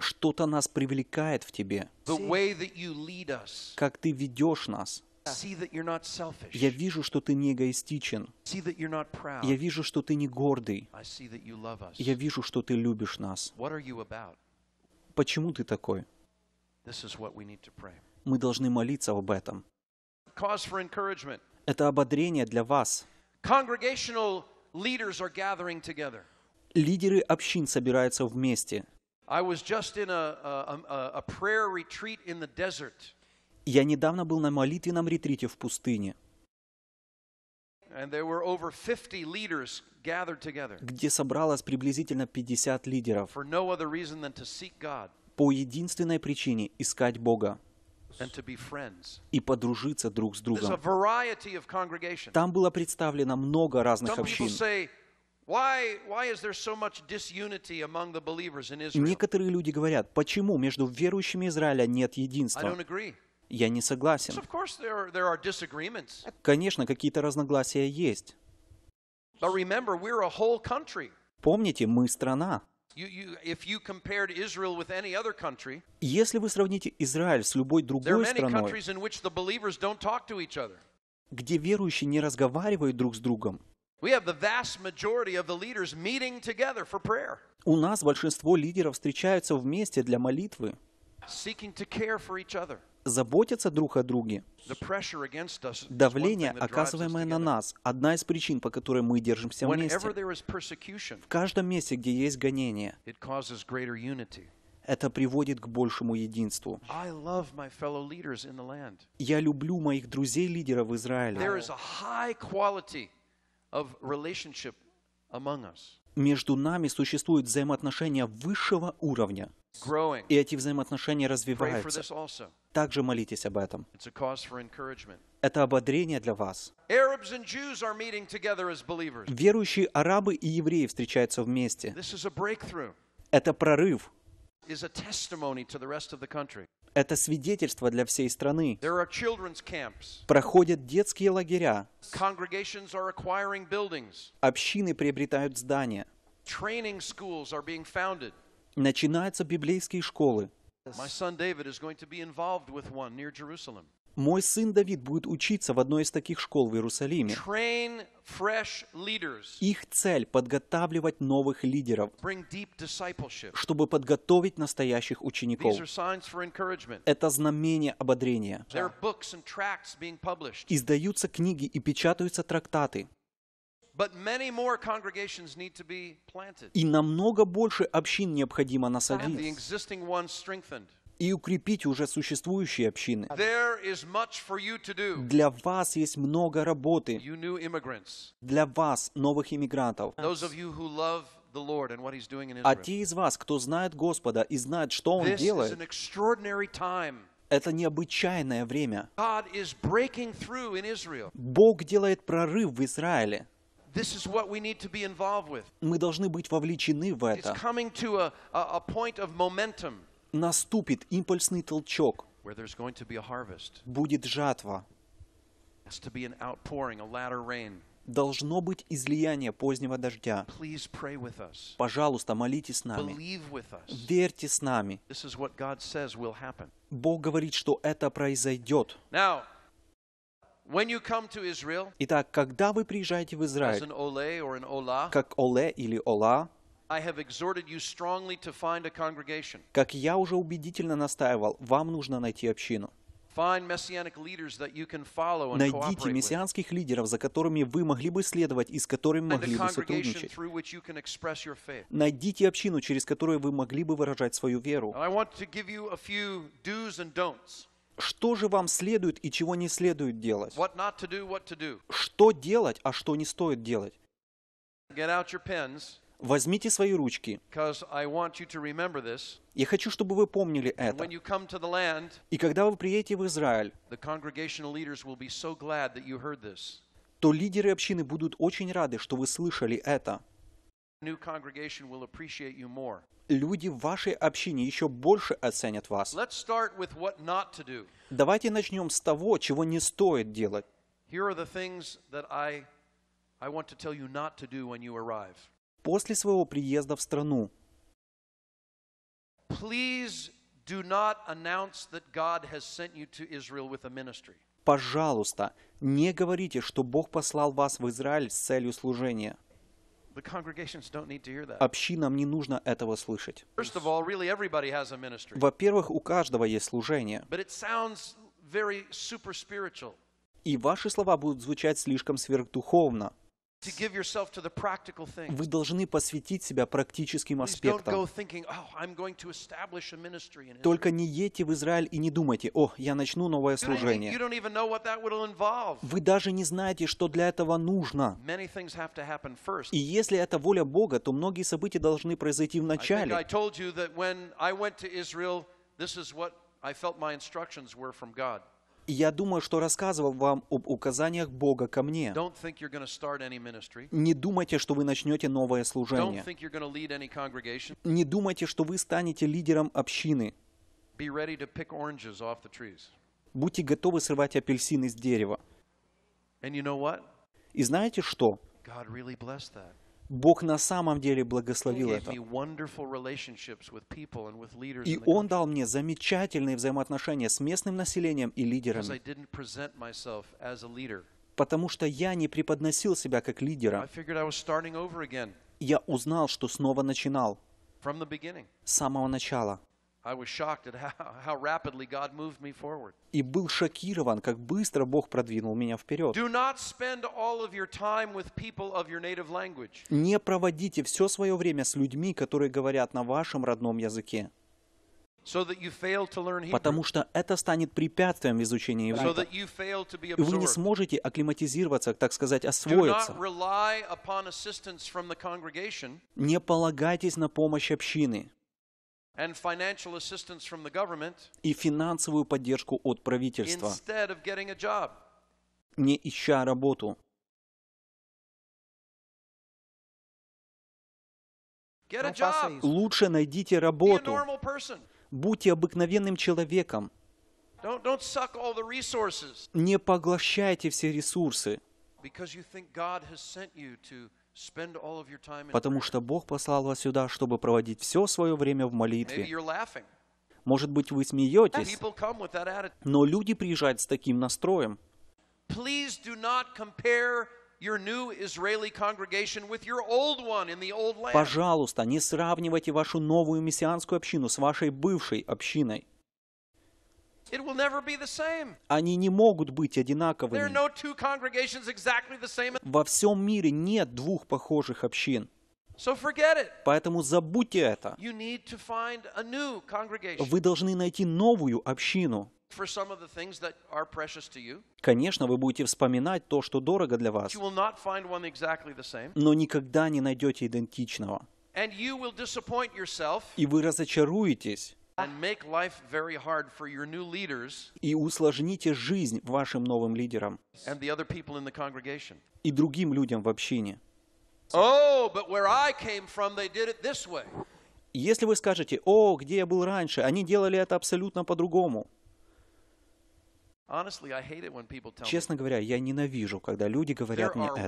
Что-то нас привлекает в тебе, как ты ведешь нас. Я вижу, что ты не эгоистичен. Я вижу, что ты не гордый. Я вижу, что ты любишь нас. Почему ты такой? Мы должны молиться об этом. Это ободрение для вас. Congregational leaders are gathering together. Лидеры общин собираются вместе. Я недавно был на молитвенном ретрите в пустыне, and there were over 50 leaders gathered together где собралось приблизительно 50 лидеров по единственной причине – искать Бога и подружиться друг с другом. Там было представлено много разных общин. Некоторые люди говорят, почему между верующими Израиля нет единства? Я не согласен. Конечно, какие-то разногласия есть. Помните, мы страна. Если вы сравните Израиль с любой другой страной, где верующие не разговаривают друг с другом, We have the vast majority of the leaders meeting together for prayer, у нас большинство лидеров встречаются вместе для молитвы, seeking to care for each other. заботятся друг о друге. Давление, оказываемое на нас, одна из причин, по которой мы держимся вместе. В каждом месте, где есть гонение, это приводит к большему единству. I love my fellow leaders in the land. Я люблю моих друзей-лидеров в Между нами существуют взаимоотношения высшего уровня, и эти взаимоотношения развиваются. Также молитесь об этом. Это ободрение для вас. Верующие арабы и евреи встречаются вместе. Это прорыв. Это свидетельство для всей страны. Проходят детские лагеря. Общины приобретают здания. Начинаются библейские школы. My son David is going to be involved with one near Jerusalem. Мой сын Давид будет учиться в одной из таких школ в Иерусалиме. Их цель – подготавливать новых лидеров, чтобы подготовить настоящих учеников. Это знамение ободрения. Издаются книги и печатаются трактаты. И намного больше общин необходимо насадить. И укрепить уже существующие общины. Для вас есть много работы. Для вас, новых иммигрантов. А те из вас, кто знает Господа и знает, что Он делает, это необычайное время. Бог делает прорыв в Израиле. This is what we need to be involved with. Мы должны быть вовлечены в это. Наступит импульсный толчок. Будет жатва. Должно быть излияние позднего дождя. Пожалуйста, молитесь с нами. Верьте с нами. Бог говорит, что это произойдет. Итак, когда вы приезжаете в Израиль, как Оле или Ола, Как я уже убедительно настаивал, вам нужно найти общину. Найдите мессианских лидеров, за которыми вы могли бы следовать и с которыми могли бы сотрудничать. Найдите общину, через которую вы могли бы выражать свою веру. Что же вам следует и чего не следует делать? Что делать, а что не стоит делать? Возьмите свои ручки. Я хочу, чтобы вы помнили это. И когда вы приедете в Израиль, то лидеры общины будут очень рады, что вы слышали это. Люди в вашей общине еще больше оценят вас. Давайте начнем с того, чего не стоит делать. После своего приезда в страну Please do not announce that God has sent you to Israel with a ministry. Пожалуйста, не говорите, что Бог послал вас в Израиль с целью служения. The congregations don't need to hear that. Общинам не нужно этого слышать. Really. Во-первых, у каждого есть служение, и ваши слова будут звучать слишком сверхдуховно. Вы должны посвятить себя практическим аспектам. oh. Только не едьте в Израиль и не думайте, о, я начну новое служение. Вы даже не знаете, что для этого нужно. И если это воля Бога, то многие события должны произойти в начале. I felt my instructions were from God. Я думаю, что рассказывал вам об указаниях Бога ко мне. Не думайте, что вы начнете новое служение. Не думайте, что вы станете лидером общины. Будьте готовы срывать апельсины с дерева. И знаете что? Бог на самом деле благословил это. И Он дал мне замечательные взаимоотношения с местным населением и лидерами, потому что я не преподносил себя как лидера. Я узнал, что снова начинал с самого начала. И был шокирован, как быстро Бог продвинул меня вперед. Не проводите все свое время с людьми, которые говорят на вашем родном языке, потому что это станет препятствием в изучении иврита. И вы не сможете акклиматизироваться, так сказать, освоиться. Не полагайтесь на помощь общины и финансовую поддержку от правительства, instead of getting a job. не ища работу. Лучше найдите Be a работу. normal person. Будьте обыкновенным человеком. Don't, don't suck all the resources Не поглощайте все ресурсы, потому что Бог послал вас сюда, чтобы проводить все свое время в молитве. Может быть, вы смеетесь, но люди приезжают с таким настроем. Пожалуйста, не сравнивайте вашу новую мессианскую общину с вашей бывшей общиной. It will never be the same. Они не могут быть There are одинаковыми. no two congregations exactly the same. Во всем мире нет двух похожих общин. So forget it. Поэтому забудьте это. You need to find a new congregation Вы должны найти новую общину. Конечно, вы будете вспоминать то, что дорого для вас, you will not find one exactly the same. но никогда не найдете идентичного. And you will disappoint yourself И вы разочаруетесь and make life very hard for your new leaders и усложните жизнь вашим новым лидерам и другим людям в общине. Oh, but where I came from, they did it this way. Если вы скажете, о, где я был раньше, они делали это абсолютно по-другому. Honestly, I hate it when people tell me. Честно говоря, я ненавижу, когда люди говорят мне это.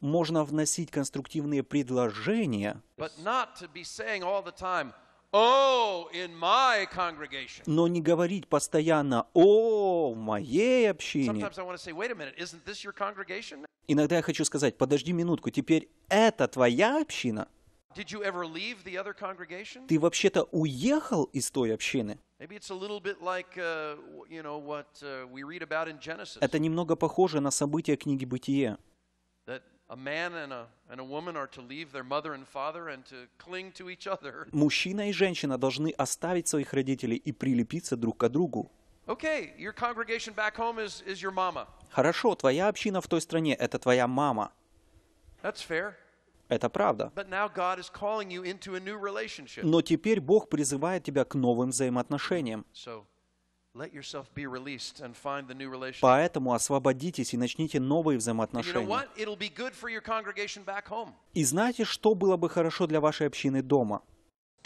Можно вносить конструктивные предложения, "Oh, in my congregation." но не говорить постоянно «О, в моей общине». Иногда я хочу сказать «Подожди минутку, теперь это твоя община? Ты вообще-то уехал из той общины?» Uh, uh. Это немного похоже на события книги «Бытие», a man and a, and a woman are to leave their mother and father and to cling to each other. Мужчина и женщина должны оставить своих родителей и прилепиться друг к другу. Okay, your congregation back home is, is your mama. Хорошо, твоя община в той стране – это твоя мама. That's fair. Это правда. But now God is calling you into a new relationship. Но теперь Бог призывает тебя к новым взаимоотношениям. So Поэтому освободитесь и начните новые взаимоотношения. И знаете, что было бы хорошо для вашей общины дома?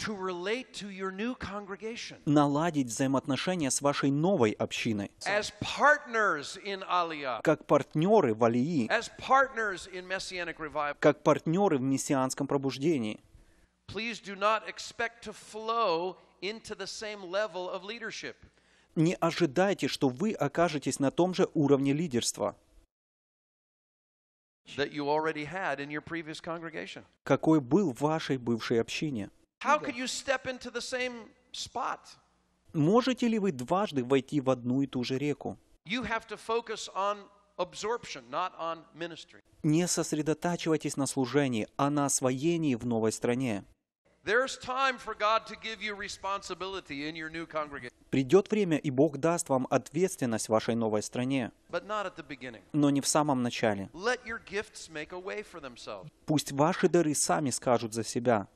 to relate to your new congregation Наладить взаимоотношения с вашей новой общиной. as partners in Aliyah, Как партнеры в Алии, as partners in Messianic revival. как партнеры в мессианском пробуждении. Please do not expect to flow into the same level of leadership. Не ожидайте, что вы окажетесь на том же уровне лидерства, какой был в вашей бывшей общине. Можете ли вы дважды войти в одну и ту же реку? Не сосредотачивайтесь на служении, а на освоении в новой стране. Придет время, и Бог даст вам ответственность в вашей новой стране, но не в самом начале. Пусть ваши дары сами скажут за себя.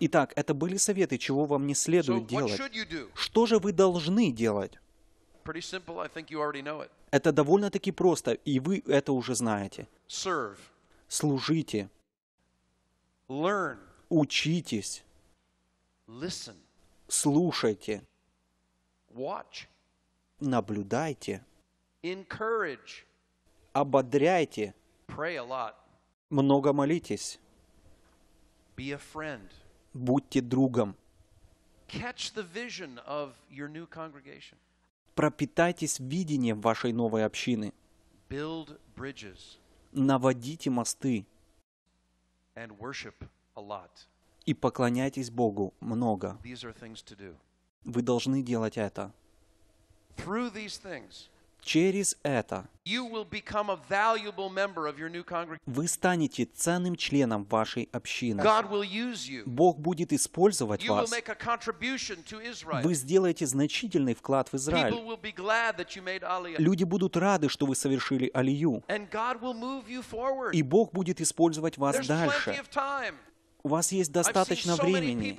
Итак, это были советы, чего вам не следует делать. Что же вы должны делать? Это довольно-таки просто, и вы это уже знаете. Служите, learn, учитесь, listen, слушайте, watch, наблюдайте, encourage, ободряйте, pray a lot, много молитесь, be a friend. будьте другом, Catch the vision of your new congregation. пропитайтесь видением вашей новой общины, Build bridges. Наводите мосты and worship a lot. И поклоняйтесь Богу много. Вы должны делать это. Через это вы станете ценным членом вашей общины. Бог будет использовать вас. Вы сделаете значительный вклад в Израиль. Люди будут рады, что вы совершили алию. И Бог будет использовать вас дальше. У вас есть достаточно времени.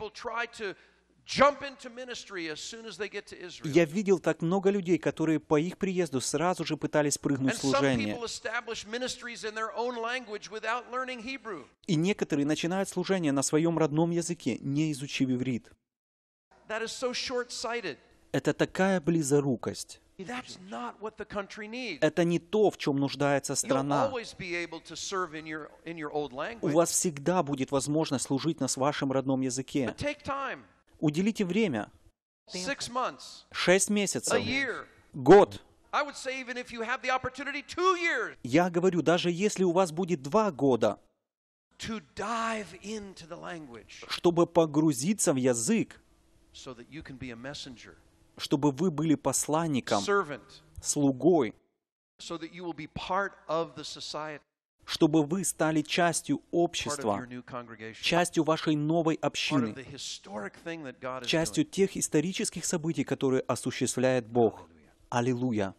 Я видел так много людей, которые по их приезду сразу же пытались прыгнуть And в служение. И некоторые начинают служение на своем родном языке, не изучив иврит. Это такая близорукость. Это не то, в чем нуждается страна. У вас всегда будет возможность служить на вашем родном языке. Уделите время. Шесть месяцев, год. Я говорю, даже если у вас будет два года, чтобы погрузиться в язык, чтобы вы были посланником, слугой, чтобы вы стали частью общества, частью вашей новой общины, частью тех исторических событий, которые осуществляет Бог. Аллилуйя.